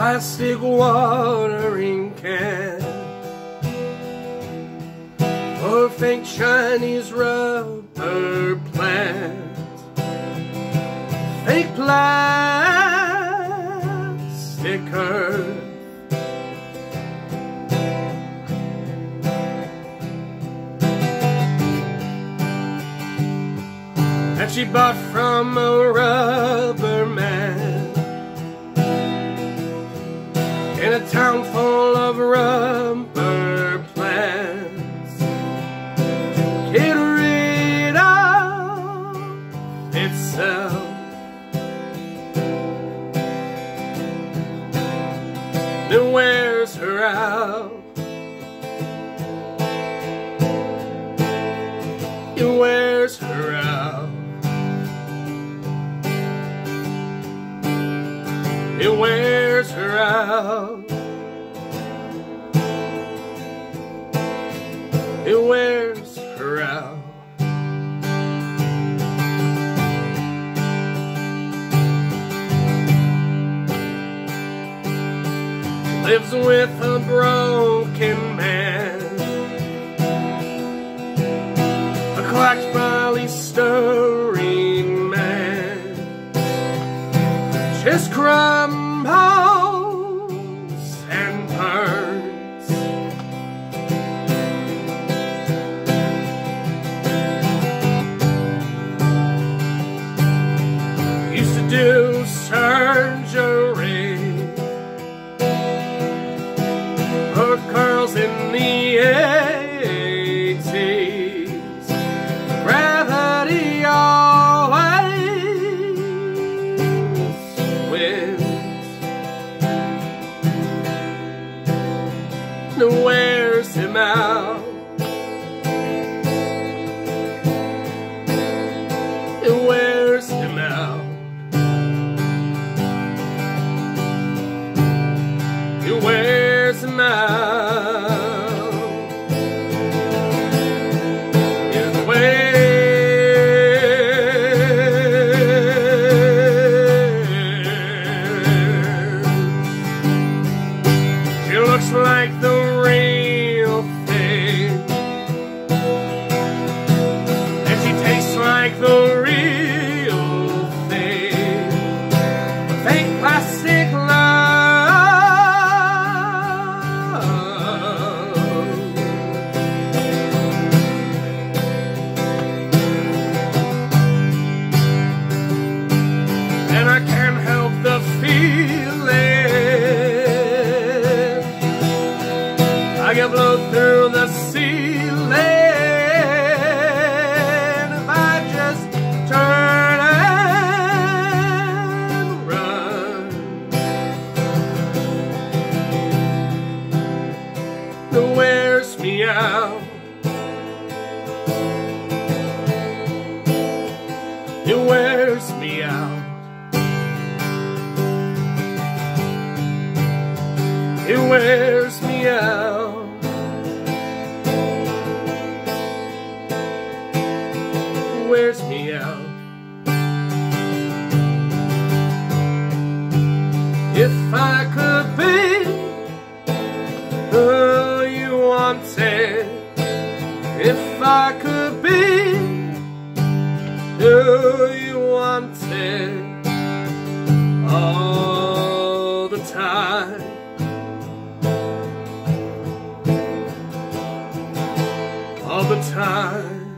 plastic watering can fake Chinese rubber plant, fake plastic earth. That she bought from a rubber man in a town full of rubber plants get rid of itself. It wears her out. It wears her out. It wears her out. It wears her out. Lives with a broken man. A cracked in the 80s. Looks like the real thing. And she tastes like the It wears me out. Wears me out. If I could be who you wanted, if I could be who you wanted all the time. All the time.